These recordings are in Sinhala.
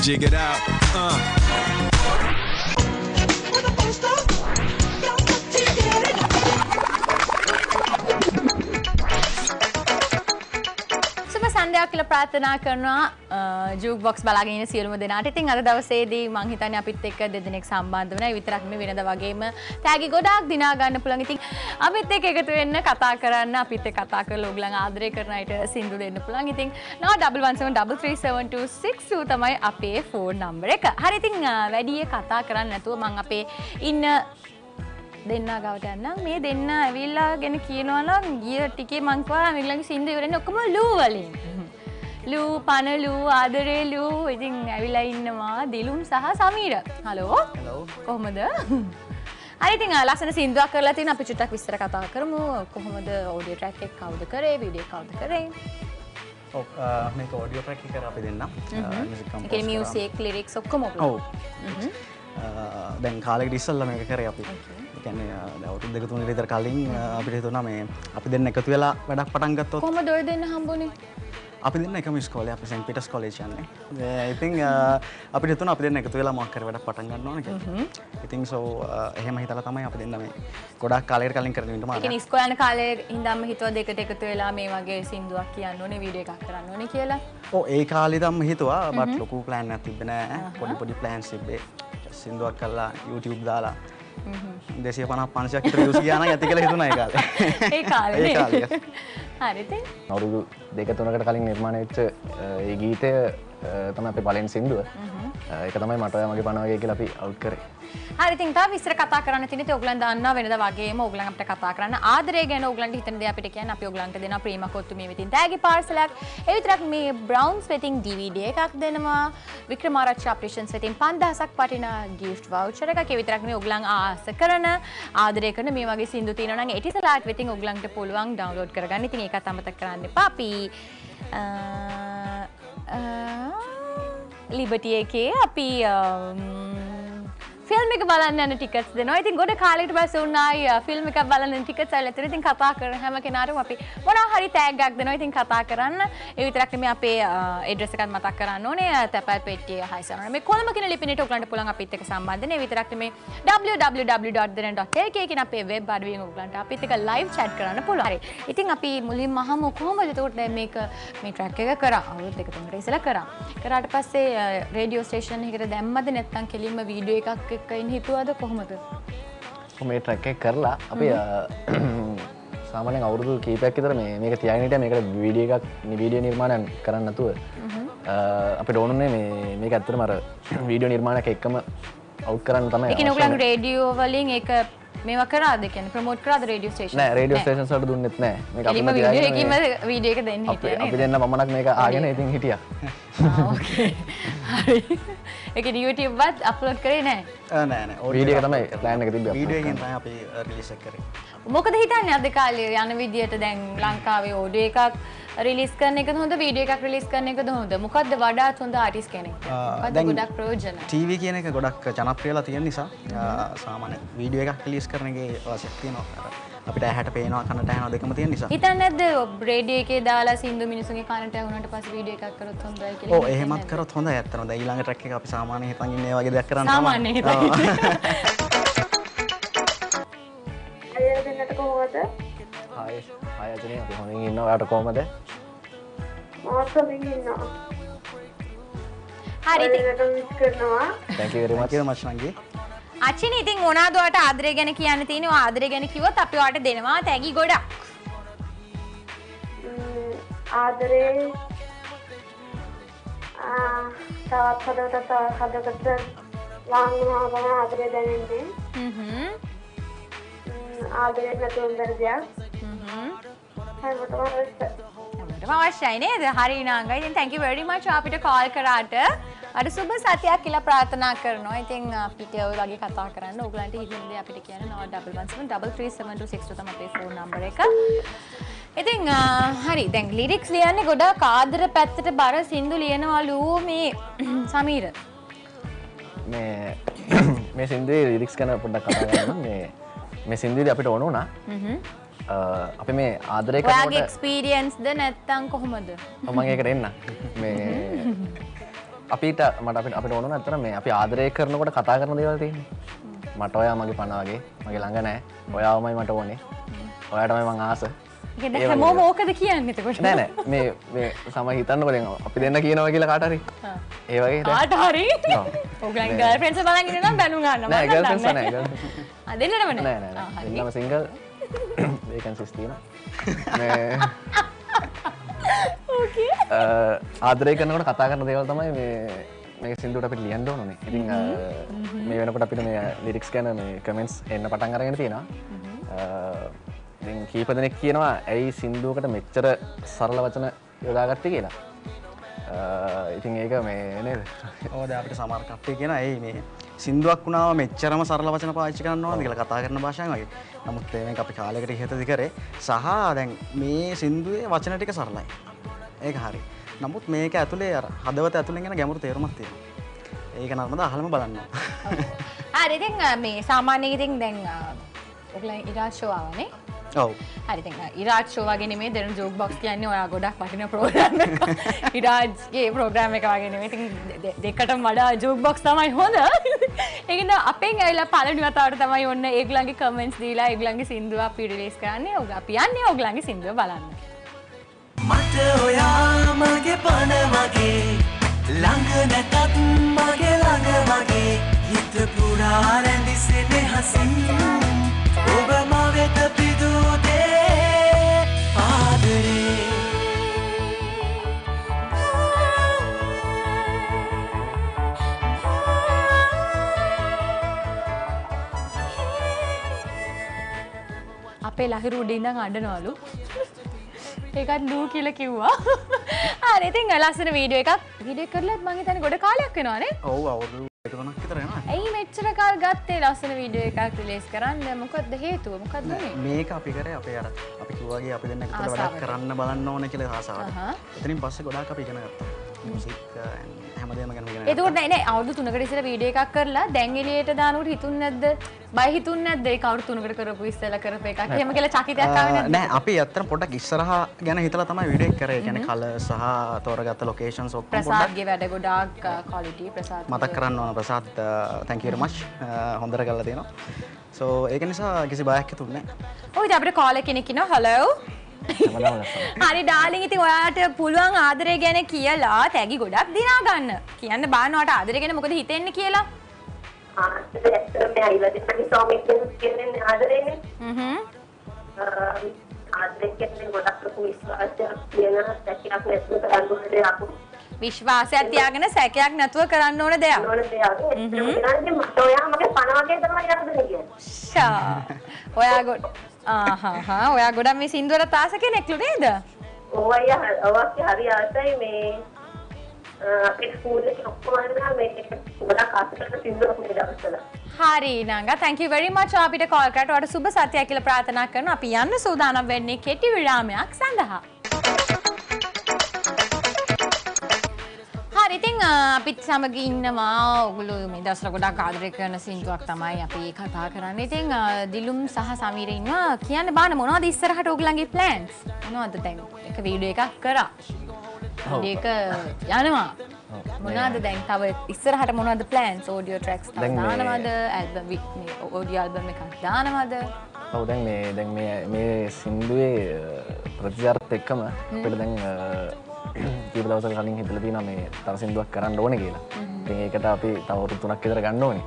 Jig it out. Uh. සුබ සන්ධයක් කියල ප්‍රාථනා කරනවා ජූක් බොක්ස් බලාගෙන සියලුම දෙනාට ඉතින් අද දවසේදී මං හිතන්නේ අපිත් එක්ක දෙදෙනෙක් සම්බන්ධ වෙනවා. ඒ විතරක් නෙමෙයි වෙනද වගේම තෑගි ගොඩාක් දිනා ගන්න පුළුවන්. ඉතින් අපිත් එක්ක එකතු වෙන්න කතා කරන්න අපිත් එක්ක කතා කරලා ඔයගලන් ආදරය කරන අයට සින්දු දෙන්න පුළුවන්. ඉතින් 91733732 තමයි අපේ ෆෝන් නම්බර එක. හරි ඉතින් වැඩි කතා කරන්න නැතුව මං අපේ ඉන්න දෙන්න ගවට යන්න මේ දෙන්න ඇවිල්ලා ගෙන කියනවනම් ගිය ටිකේ මංකවා මිල්ලගේ සිින්ද ඉවරෙන ඔක්කම ලූ වලින් ලූ පනලූ ආදරේ ලූ ඉතින් ඇවිලා ඉන්නවා දිලුම් සහ සමීර. හලෝ කොහොමද? අයිතින් ලස්සන සිින්දුවක් කරලා තින අපි චුට්ටක් විස්තර කතා කරමු. කොහොමද ඕඩිය ට්‍රැක් එක කවුද කරේ විඩිය කවුද කරේ? මේක ඕඩියෝ ප්‍රැකි කර අපි දෙන්න මියසේක් ලිරික් ඔක්කොම ඔව්. දැන් කාලෙක ඉස්සල්ල මේක කර අපි. ගැන දවතු දෙක තුන විතර කලින් අපිට හිතුනා මේ අපි දෙන්න එකතු වෙලා වැඩක් පටන් ගත්තොත්. කොම දොය දෙන්න හම්බුණේ අපි දෙන්න එකම ස්කෝල අපි සැන් පිටස් කොලේෂන්නේ ඉතින් අපි තුන අපි දෙන්න එකතු වෙලා මක්කර වැඩක් පටන් ගන්න ඕන ඉතින් සෝ එහෙම හිතල තමයි අපි දෙන්න මේ ගොඩක් කාලයට කලින් කරනට ම එක නිස්කොයන කාලේ හිදම්ම හිතුව දෙකට එකතු වෙලා මේ වගේ සිින්දුවක් කියන්න ඕනේ විඩිය එකක් කරන්න ඕන කියලා. ඕ ඒ කාලිදම් හිතුවා බට ලොකු ප්ලෑන් ඇතිබෙන පොඩි පොඩි ප්ලෑන් සිබ්බේ සිින්දුවක් කල්ලා YouTube දාලා දෙසිය පන පංශයක් ියස කියන ඇති කළ හිතුන කාල. ඒ කාලේ හරිත අවුරුදු දෙක තුනකට කලින් නිර්මාණය වෙච්ච ඒ ගීතය තම අපේ පලෙන් සිින්දුව. එක තමයි මට මගේ පනවගේ කියලා අපි අවු් කරේ හරිතින් තා විස්තර කතා කරන්න තින ඔගලන් දන්න වෙනද වගේ ඔගලන්ට කතා කරන්න. ආදරේ ගැන ඔගලන්ට හිතන අපිට කියන අපි ඔගලන්ට දෙන ප්‍රේම කොත්තු මේ විතින් තෑගි පාර්සලක් එවිතරක් මේ බ්‍රවන්ස් වෙතින් DVD එකක් දෙනවා. වික්‍රමාරච්ච අප්‍රේෂන් වෙතින් පන්දහසක් පටින ගිෆ්ට් වවචර එක විතරක් මේ ඔගලන් ආස කරන ආදරය කරන මේ වගේ සිින්දු තියනන එටිසලාට වෙතින් ඔගලන්ට පුළුවන් ඩවන්ලෝඩ් කරගන්න. තින එක තමත කරන්න පාපි ලිබටිය එකේ අපි ෆිල්ම් එක බලන්න යන ටිකට්ස් දෙනවා. ඉතින් ගොඩ කාලෙකට පස්සේ උනායි ෆිල්ම් එකක් බලන්න ටිකට්ස් අරලා ඉතින් ඉතින් කතා කරන හැම කෙනාටම අපි මොනවා හරි ටැග් එකක් දෙනවා. ඉතින් කතා කරන්න. ඒ විතරක් නෙමෙයි අපේ ඇඩ්‍රස් එකත් මතක් කරන්න ඕනේ. තැපැල් පෙට්ටිය හයිසන. මේ කොළඹ කියන ලිපිනේට ඔයගලන්ට පුළුවන් අපිත් එක්ක සම්බන්ධ වෙන්න. ඒ විතරක් නෙමෙයි www.denen.lk කියන අපේ වෙබ් අඩවියෙන් ඔයගලන්ට අපිත් එක්ක ලයිව් chat කරන්න පුළුවන්. හරි. ඉතින් අපි මුලින්ම අහමු කොහොමද එතකොට දැන් මේක මේ ට්‍රැක් එක කරා. අවුරුදු දෙක තුනකට ඉස්සෙල්ලා කරා. කරාට පස්සේ රේඩියෝ ස්ටේෂන් එකකට දැම්මද නැත්නම් කෙලින්ම වීඩියෝ එකක් එක්ක ඉන්න හිතුවද කොහොමද? මේ ට්‍රැක් එක කරලා අපි සාමානෙන් අවුරුදු කීපයක් විතර මේ මේක තියනට මේකට වීඩිය එකක් නිවීඩිය නිර්මාණයන් කරන්න නැතුව. අපි ඕනුනේ මේ මේක ඇත්තර මර වීඩියෝ නිර්මාණයක් එක්කම අවු් කරන්න තමයි නොගලන් රේඩියෝ වලින් එක මේවා කරාද? කියන ප්‍රමෝට් කරාද රේඩියෝ ස්ටේෂන් නෑ රේඩියෝ ස්ටේෂන් සට දුන්නෙත් නෑ. මේක අපිම වීඩියෝ තියාගෙන එකම මේ- වීඩියෝ එක දෙන්න හිටියේ අපි දෙන්න පමණක් මේක ආගෙන ඉතින් හිටිය. එක YouTubeවත් අප්ලෝඩ් කරේ නෑ. නෑන වීඩිය තමයි ප්ලෑන් එක තිබ වීඩියගෙන් තයි අපි රිලිස කරේ. මොකද හිතන්නේ අද කාලේ? යන විදියට දැන් ලංකාවේ ඕඩියෝ එකක් රිලිස් කරන එක හොඳ වීඩියෝ එකක් රිලිස් කරන එකද හොඳ? මොකද්ද වඩාත් හොඳ ආටිස් කෙනෙක්? දැන්- ගොඩක් ප්‍රයෝජන? ටීව කියන එක ගොඩක් ජනප්‍රියලා තියෙන නිසා සාමාන වීඩිය එකක් ලිස් කරනගේ වශක්තියනවා අපිට හැට පේනවා කන්නට හැන දෙකම තියෙන නිසා. හිතන්නේ නැද්ද රේඩියෝ එකේ දාලා සින්දු මිනිසුන්ගේ කනට ඇහුනට පස්සේ වීඩියෝ එකක් කරොත් හොඳයි කියලා ඕ එහෙමත් කරත් හොඳ ඇත්තන ද ඊළඟ ට්‍රක් එක අපි සාමානය හිතන්ගන්න ඒ වගේ දෙයක් කරන්න තමයි. සාමාන්‍ය හිතන්නේ. ඔව්. අය දෙන්නට කොහොමද හය අයජනය අපි හොඳින් ඉන්නවා. හරි කරනවා. තැකිවරීමත් කියද මචනගේ අචින ඉතින් මොනාද ඔයාලට ආදරය ගැන කියන්න තියෙනවා ආදරය ගැන කිව්වොත් අපි ඔයාලට දෙනවා තැගි ගොඩක්. ආදරේ තවත් හදකට හදකට ගම ආදරය දැනෙන්නේ. ආදරය නැතුව බැරි දෙයක්. හ්ම් හැමෝටම අවශ්‍යයි නේද? හරි නාංගා ඉතින් thank you very much අපිට කෝල් කරාට. අර සුබ සතියක් කියලා ප්‍රාර්ථනා කරනවා. ඉතින් අපිට ඔය වගේ කතා කරන්න ඕගලන්ට හිතෙන දේ අපිට කියන්න 9173337262 තමයි අපේ ෆෝන් නම්බර එක. ඉතින් හරි. දැන් ලිරික්ස් ලියන්නේ ගොඩක් ආදර පැත්තට බර සින්දු ලියනවලු මේ සමීර. මේ මේ සින්දුවේ ලිරික්ස් කන පොඩ්ඩක් කතා කරන්න. මේ මේ සින්දුවේදී අපිට ඕන වුණා අපි මේ ආදරය ඔයාගේ එක්ස්පීරියන්ස්ද නැත්තම් කොහොමද? මම ඒකට එන්න. මේ අපිට මට අපිට අපිට ඕන ඇතර මේ අපි ආදරය කරනකොට කතා කරන දේවල් තියෙන්නේ. මට ඔයා මගේ පනාවගේ මගේ ළඟ නෑ. ඔයාමයි මට ඕනේ. ඔයාටමයි මං ආස. ගෙද හැමෝ මෝකද කියන්න එතකොට? නෑ නෑ. මේ මේ සම හිතන්න කොල අපි දෙන්න කියනවා කියලා කාටරි ඒ වගේ ද- ආට හරි? ඔව්. ඔගලන් ගල් ප්‍රෙන්ස බලගෙන නම් බැනු ගන්න නෑ girlfriends නෑ girlfriends. අදන්නටමන නෑ? නෑ එන්නම සිංගල් ඒකන් සිස්තින ආදරය කරනකට කතා කරන දේවල් තමයි මේ මේ සිින්දුට අපිට ලියන්ඩ නොනේ ඉතින් අ, මේ වෙනකොට අපිට මේ ලිරික්ස් ගැන මේ කමෙන්ස් එන්න පටන් අරගෙන තියෙනවා ඉතින් කීප දෙනෙක් කියනවා ඇයි සින්දුවකට මෙච්චර සරල වචන යොදාගත්ත කියලා ඉතින් ඒක මේ නේද? ඕද අපිට සමර කට්ටේ කියෙන ඇයි මේ සිින්දුවක් වුණාව මෙච්චරම සරල වචන පාච්චි කරන්නවා කියලා කතා කරන භාෂාව වගේ. නමුත් මේ අපි කාලෙකට ඉහතදි කරේ සහ දැන් මේ සින්දුවේ වචන ටික සරලයි. ඒක හරි. නමුත් මේක ඇතුළේ අර හදවත ඇතුළෙන් ගෙන ගැමුරු තේරුමක් තියෙනවා. ඒක නර්මද අහලම බලන්න හරිතින් මේ සාමාන්‍ය ඉතින් දැන් ඔගල ඉරාශෝවාවනේ ඔව්. හරිති ඉරාක්ෂෝවාගෙන මේ දෙන ජෝක් බොක්ස් කියන්නේ ඔයා ගොඩක් වටින ප්‍රෝග්‍රම් ඉරාජ්ගේ ප්‍රෝග්‍රම් එක වගෙන ඉතින් දෙකට වඩා ජෝක් බොක්ස් තමයි හොඳ. ඒකද අපෙන් ඇල්ල පලනි වතාවට තමයි ඔන්න ඒගලන්ගේ කමෙන්ස් දීලා ඒගලන්ගේ සිින්දුව පිරිලේස් කරන්නේ. ඔග අපියන්නේ ඔගලන්ගේ සිින්දුව බලන්න. මට ඔයා මගේ පන වගේ ළඟ නැතත් මගේ ළඟ වගේ හිත පුරා රැඳිසෙනෙ හසින් ඔබ මවෙත පිදුදේ ආදරේ. අපේ ලහිරු උඩින්දන් අඩනවලු ඒකත් ලූ කියල කිව්වා. ආරඉතින් ලස්සන වීඩියෝ එකක් විඩිය කරලත් මගේ තැන ගොඩ කාලයක් වෙනවානේ. ඔව් අවුරු එකතුනක් විතරෙන ඇයි මෙච්චර කාල් ගත්තේ ලස්සන වීඩියෝ එකක් රිලේස් කරන්න? මොකක්ද හේතුව? මොකක්ද මේ? මේක අපි කර අපේ අර අපි කිව්වාගේ අපි දෙන්න එකතුර ආසාවට. වැඩක් කරන්න බලන්න ඕන කියල. හසාාවට එතනින් පස්සේ ගොඩාක් අපි ඉගෙන ගත්තා ඉගෙන එතුට නෑන අවුදු තුනකට ඉසර වීඩිය එකක් කරලා දැංගලියට දානුට හිතුන් නැද්ද බයි හිතුන් නැද්ද කවරු තුනකට කරපු ඉස්සල කරප එකක්. හෙම කියලා චකිතයක් ගත්තා. නෑ අපි අත්තර පොඩක් ඉස්සරහ ගැන හිතල තමයි විඩෙක් කරේ. ගැන කල සහ තෝරගත්ත ලොකේෂන් සොක් ප්‍රසාද්ගේ වැඩ ගොඩක් කොලිටි ප්‍රසාත් මතක් කරන්න ඕන ප්‍රසාත් තැන්කරමශ් හොඳර කල්ල තියෙනවා සෝ ඒක නිසා කිසි බයක් තුන්නේ ඔයි අපට කෝල කෙනෙකින හලෝ. හරි ඩාලිං ඉතින් ඔයාට පුළුවන් ආදරය ගැන කියලා තැගි ගොඩක් දිනා ගන්න කියන්න බානවට ආදරය ගැන මොකද හිතෙන්න කියලා විශ්වාසයක් තියාගෙන සැකයක් නැතුව කරන්න ඕන දෙයක් ඔයා මගේ පණ වගේ තමයි ආදරේ කියන්නේ. ෂා. ඔයා ගොඩ ආහා ඔයා ගොඩක් මේ සින්දුවර තාස කෙනෙක්ලු නේද? ඔවයි ඔවාගේ හරි ආසයි මේ. අපේ ස්කූල් එකේ ඔක්කොම අරගෙන මේ ගොඩක් ආස කරන සින්දුවක් මේ දවස්වල. හරි නංග. Very much. අපිට කෝල් කරට ඔයාලට සුබ සත්‍යයක් කියලා ප්‍රාර්ථනා කරනවා. අපි යන්න සූදානම් වෙන්නේ කෙටි විරාමයක් සඳහා හරි ඉතින් අ, අපිත් සමග ඉන්නවා ඔගුලු මේ දවස්වල ගොඩක් ආදරය කරන සින්දුවක් තමයි අපි කතා කරන්නේ. ඉතින් දිලුම් සහ සමීර ඉන්නවා. කියන්න බාන මොනවද ඉස්සරහට ඔයගලන්ගේ ප්ලෑන්ස්? මොනවද දැන්? එක වීඩියෝ එකක් කරා. එක යනවා. මොනවද දැන් තව ඉස්සරහට මොනවද ප්ලෑන්ස්? ඔඩියෝ ට්‍රැක්ස් දානවද? ඇල්බම් ඔඩියෝ ඇල්බම් එකක් දානවද? ඔව් දැන් මේ දැන් මේ මේ සින්දුවේ ප්‍රතිචාරත් එක්කම අපිට දැන් කීප දවසක කලින් හිතලා තියෙනවා මේ තව සින්දුවක් කරන්න ඕනේ කියලා. ඉතින් ඒකට අපි තව අවුරුදු තුනක් විතර ගන්න ඕනේ.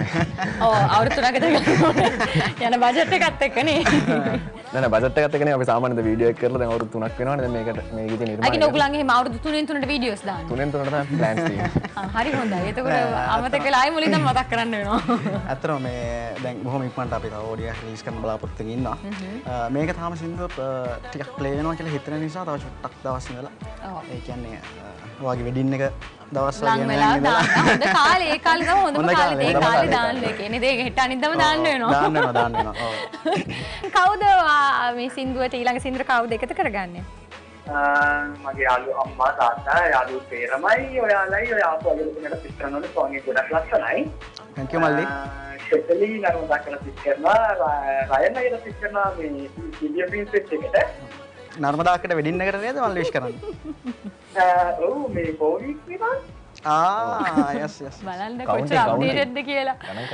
ඔව් අවුරුදු තුනකට යන බජට් එකත් එක්කනේ. නෑ නෑ බජට් එකත් එක්කනේ අපි සාමාන්‍යයෙන් වීඩියෝ කරලා දැන් අවුරුදු තුනක් දැන් මේකට මේ ගීතේ අකින නිර්මාණය. ඔයගලන්ගේ එහෙම අවුරුදු 3න් 3ට වීඩියෝස්. තුනෙන් තුනට. ආ, හරි හොඳයි. එතකොට අමතක වෙලා ආයි මුලින්ම මතක් කරන්න වෙනවා. ඇතරම මේ දැන් බොහොම ඉක්මට අපි ෝඩිය ලිස් කරන බලාපොත්තු ඉන්න මේක තාම සිින්දුව ටිකක් ප්ලේනවා කියලා හිතන නිසා තව චුට්ටක් දවස්නල ඔව්. ඒ කියන්නේ වගේ වෙඩින්න එක දවස්. හොඳ කාලේ ඒ කාලේ හොඳ කාලේ. කාලේ, හොඳ දාන්න. කියන්නේ. ඒක හෙට අනිද්දාම දාන්න වෙනවා. දාන්නවා ආ, මේ සින්දුවට ඊළඟ සින්දුවට කවුද එකතු කරගන්නේ? මගේ යාලු අම්මා තාත්තා යාලු තේරමයි ඔයාලයි ඔය ආපු අලුතෙන්ට පිට කරනවල සෝන් එක ගොඩක් ලස්සනයි. Thank you මල්ලි ෂෙටලි නර්මදා කියලා පිට කරනවා රයන් අයිලා පිට කරනවා මේ විඩියෝ ප්‍රින්සෙස් එකට. නර්මදාකට වෙඩින්න එකට නේද මල් විශ් කරන්න ඔව් මේ යස් යස් බලන්න counting. අප්ඩේටඩ්ද කියලා ගණන්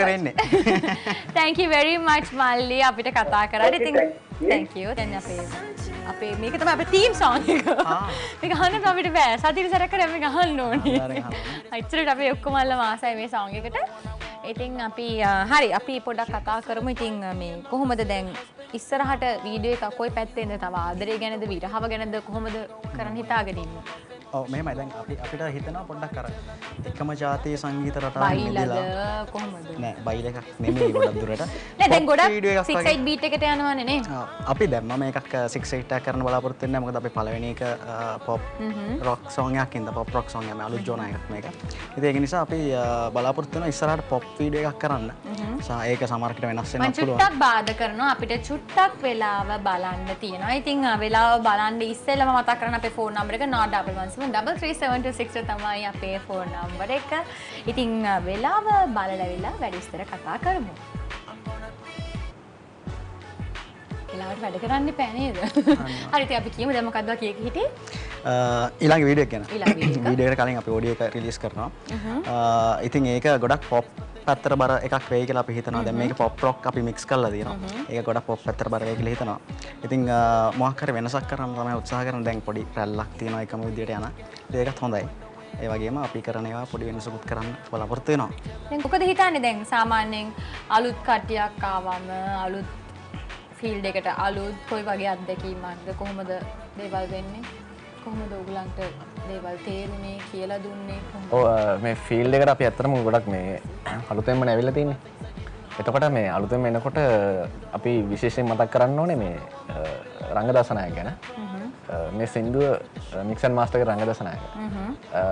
කරන්න. you very much. මල්ලි අපිට කතා කරාට ඉතින් you දැන් අපේ අපේ මේක තමයි අපේ තීම් song. එක මේක අහන්න අපිට බෑ සතිය සැරකට මේක අහන්න ඕනේ ඉච්චරට අපේ ඔක්කොම අල්ල මාසයි මේ song එකට ඉතින් අපි හරි අපි පොඩ්ඩක් කතා කරමු ඉතින් මේ කොහොමද දැන් ඉස්සරහට වීඩියෝ එකක් කොයි පැත්තෙන්ද තව ආදරය ගැනද විරහව ගැනද කොහොමද කරන්න හිතාගෙන මෙහෙමයි දැන් අපි අපිට හිතෙනවා පොඩ්ඩක් අර එකම ජාතිය සංගීත බයිලද කොහොමද නෑ බයිල එකක් නෙමෙයි ගොඩක් දුරට දැන් ගොඩක් video එකක් 6 වගේ. 8 බීට් එකට යනවනේ නේ ආ, අපි දැම්ම මේකක් සික්ට කරන බලාපොරත්තු වෙන්නේ. මොකද අපි පළවෙනි එක පොප් රොක් සෝන් එකක් ඉඳ පොප් රොක් සෝන් එක අලුත් ජෝන එකක් මේක. ඉතින් ඒක නිසා අපි බලාපොරොත්තු වෙනවා ඉස්සරහට පොප් වීඩියෝ එකක් කරන්න. සහ ඒක සමහරකට වෙනස් වෙන්න පුළුවන්. චුට්ටක් බාධ කරනවා අපිට චුට්ටක් වෙලාව බලන්න තියෙනවා ඉතින් වෙලාව බලන්න ඉස්සෙල්ලම මතක් කරන්න අපේ ෆෝන් නම්බර එක 0117336 තමයි අපේ ෆෝන් නම්බර එක ඉතින් වෙලාව බලලවිලා වැඩි විස්තර කතා කරමු වෙලාවට වැඩ කරන්න පැනේද හරිති අපි කියමු දැන් මොකක්ද කිය හිටේ ඊළඟ වීඩියෝ එක ගැන. ඊළඟ වීඩියෝ එක. වීඩියෝ එකට කලින් අපි ඔඩියෝ එක රිලීස් කරනවා. ඉතින් ඒක ගොඩක් පොප් පැත්තට බර එකක් වෙයි කියලා අපි හිතනවා. දැන් මේක පොප් රොක් අපි මික්ස් කරලා තියෙනවා. ඒක ගොඩක් පොප් පැත්තට බර වෙයි කියලා හිතනවා. ඉතින් මොකක් හරි වෙනසක් කරන්න තමයි උත්සාහ කරන දැන් පොඩි රැල්ලක් තියෙනවා එකම විදියට යන. ඒකත් හොඳයි. ඒ වගේම අපි කරන ඒවා පොඩි වෙනසකුත් කරන්න බලාපොරොත්තු වෙනවා. දැන් මොකද හිතන්නේ දැන් සාමාන්‍යයෙන් අලුත් කට්ටියක් ආවම අලුත් ෆීල්ඩ් එකට අලුත් කොයි වගේ අත්දැකීමක්ද කොහොමද දේවල් වෙන්නේ කොහොමද ඔයගලන්ට දේවල් තේරුනේ කියලා දුන්නේ මේ ෆිල්ඩ් එකට අපි ඇත්තටම ගොඩක් මේ අලුතෙන්ම නැවිල්ලා තින්නේ. එතකොට මේ අලුතෙන්ම එනකොට අපි විශේෂයෙන් මතක් කරන්න ඕනේ මේ අ, රංගදර්ශනයක් ගැන. මේ සින්දුව මික්සන් මාස්ටර්ගේ රංගදර්ශනයක්. අ,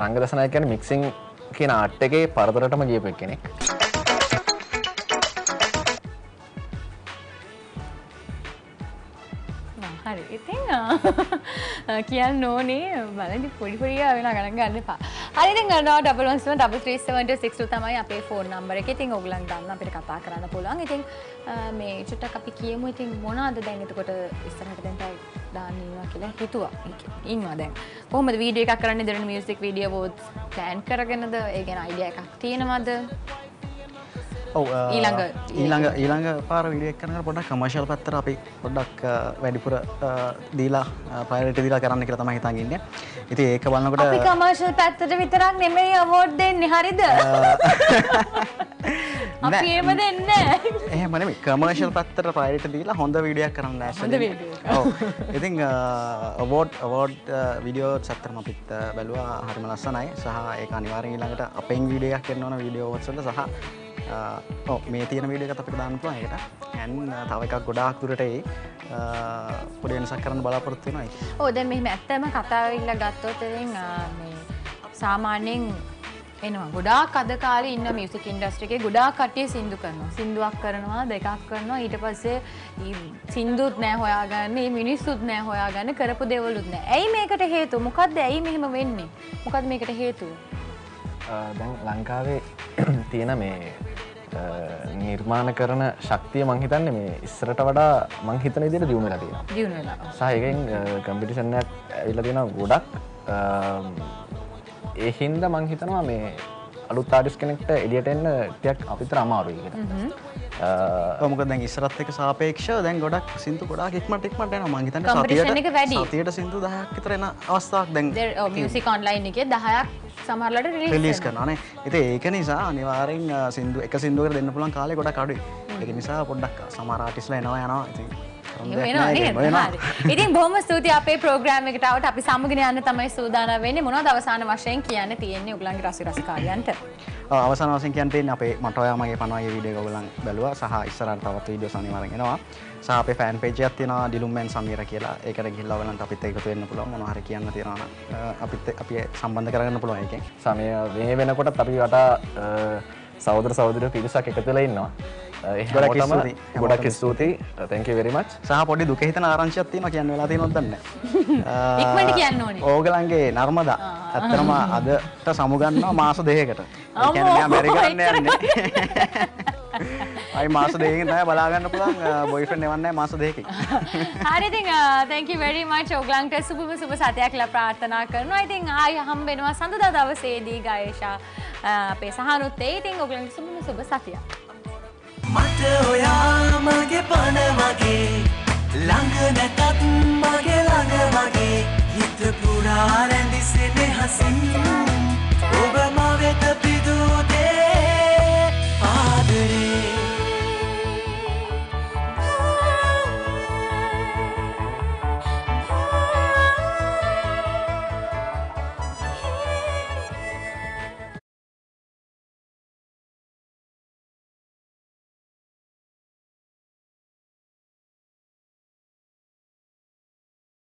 රංගදර්ශනයක් කියන්නේ මික්සිං කියන ආර්ට් එකේ පරතරටම ගියපු කෙනෙක්. කියන්න ඕනේ බලන්න පොඩි පොඩි වෙන ගණන් ගන්න එපා. හරි ඉතින් no double one seven double three seven two six two තමයි අපේ ෆෝන් නම්බර එක. ඉතින් ඔයගලන් ගන්න අපිට කතා කරන්න පුළුවන්. ඉතින් ආ, මේ චුට්ටක් අපි කියමු ඉතින් මොනවද දැන් එතකොට ඉස්සරහට දැන් තව දාන්න ඉන්නවා කියලා හිතුවා. ඉන්නවා දැන්. කොහොමද වීඩියෝ එකක් කරන්නේ Derana music video awards plan කරගෙනද ඒ ගැන අයිඩියා එකක් තියෙනවද? ඊළඟ- ඊළඟ ඊළඟ පාර වීඩියෝ එක කරනකොට පොඩ්ඩක් කමර්ෂල් පැත්තට අපි පොඩ්ඩක් වැඩිපුර දීලා ප්‍රයෝරිටි දීලා කරන්න කියලා තමයි හිතන් ඉන්නේ. ඉතින් ඒක බලනකොට අපි කමර්ෂල් පැත්තට විතරක් නෙමෙයි අවෝඩ් දෙන්නේ හරිද? ඒම දෙන්නේ නැහැ. එහෙම නෙමෙයි කමර්ෂල් පැත්තට ප්‍රයෝරිටි දීලා හොඳ වීඩියෝ එකක් කරන්න. ඉතින් අවෝඩ් අවෝඩ් වීඩියෝ සැත්තරම අපිත් ආ, බැලුවා හරිම ලස්සනයි සහ ඒක අනිවාර්යෙන් ඊළඟට අපෙන් වීඩියෝ එකක් එන්න ඕන වීඩියෝ වල සහ මේ තියෙන වීඩියෝ එකත් අපිට දාන්න පුළුවන්. ඒකට. and ආ, තව එකක් ගොඩාක් දුරට එයි. ආ, පොඩි වෙනසක් කරන්න බලාපොරොත්තු වෙනවා ඒක. ඕ දැන් මෙහෙම ඇත්තම කතාවිල්ල ගත්තොත් ඉතින් ආ, මේ සාමාන්‍යයෙන් එනවා. ගොඩාක් අද කාලේ ඉන්න මියුසික් ඉන්ඩස්ට්‍රි එකේ ගොඩාක් කට්ටිය සින්දු කරනවා. සින්දුවක් කරනවා දෙකක් කරනවා. ඊට පස්සේ සින්දුත් නෑ හොයාගන්න මේ මිනිස්සුත් නෑ හොයාගන්න කරපු දේවලුත් නෑ. ඇයි මේකට හේතුව මොකද්ද ඇයි මෙහෙම වෙන්නේ? මොකද්ද මේකට හේතුව? දැන් ලංකාවේ තියෙන මේ නිර්මාණ කරන ශක්තිය මං හිතන්නේ මේ ඉස්සරට වඩා මං හිතන විදිහට දියුණු වෙලා තියෙනවා. දියුණු වෙලා සහ ඒකෙන් කම්පිටිෂන් එකක් ඇවිල්ලා තියෙනවා ගොඩක්. අම්, ඒ හින්දා මං හිතනවා මේ අලුත් ආටිස් කෙනෙක්ට එළියට එන්න ටිකක් අපිට අමාරුයි කියලා. අ, ඔව් මොකද දැන් ඉස්සරත් එක්ක සාපේක්ෂව දැන් ගොඩක් සින්දු ගොඩාක් ඉක්මනට ඉක්මනට එනවා මං හිතන්නේ Competition සතියට එක වැඩි. සතියට සින්දු 10ක් විතර එන අවස්ථාවක් දැන් මියසික් ඔන්ලයින් එකේ දහයක් සමහරලට රිලීස් කරනවානේ ඉතින් ඒක නිසා අනිවාර්යෙන් අ, සින්දු එක සින්දුවකට දෙන්න පුළුවන් කාලේ ගොඩක් අඩුයි. ඒක නිසා පොඩ්ඩක් සමහර ආටිස්ලා එනවා යනවා. කරන්න. හරි. ඉතින් බොහොම ස්තුතියි අපේ ප්‍රෝග්‍රෑම් එකට ආවට අපි සමගින යන්න තමයි සූදානම් වෙන්නේ. මොනවද අවසාන වශයෙන් කියන්න තියෙන්නේ ඔයගලන්ගේ රසි රසිකාරියන්ට? අවසාන වශයෙන් කියන්න තියෙන්නේ අපේ මට ඔයා මගේ පනවගේ වීඩියෝ එක ඔයගොල්ලන් බැලුවා. සහ ඉස්සරහට තවත් වීඩියෝස් අනිවාර්යෙන් එනවා සහ අපේ ෆෑන් පේජ් එකක් තියෙනවා ඩිලුම්මෙන් සමීර කියලා ඒකට ගිහිල්ලා ඔයගලන්ට අපිත් එකතු වෙන්න පුළුවන් මොනවා හරි කියන්න තියෙනවා නම් අපිත් අපි සම්බන්ධ කරගන්න පුළුවන් ඒකෙන් සමය මේ වෙනකොටත් අපි වටා සෞදර සෞදර පිරිසක් එකතුලා ඉන්නවා. අ, ඒ ගොඩක්. ගොඩක් ස්තුතියි. thank you very much. සහ පොඩි දුක හිතන ආරංචියක් තියෙනවා කියන්න වෙලා තියෙනවද දන්නේ නැහැ. ඉක්මනට කියන්න ඕනේ. ඕගලන්ගේ නර්මදා ඇත්තටම අදට සමුගන්නවා මාස දෙකකට. ඒ කියන්නේ මැරි ගන්න එච්චර යන්නේ. අයි මාස දෙකින් තමයි බලාගන්න පුළුවන් බොයිෆ්‍රෙන්ඩ් එවන්නේ මාස දෙකකින්. හරිතින් තැංකි වැඩි මච් ඔගලන්ට සුබම සුබ සතයක් ල ප්‍රාර්ථනා කරනවා ඉතින් ආය හම් වෙනවා සඳදා දවසේදී ගයේෂා අපේ සහනුත්තේ ඉතින් ඔගලන්ට සුබම සුබ සතියක්. මට ඔයා මගේ පණ වගේ ළඟ නැතත් මගේ ළඟ වගේ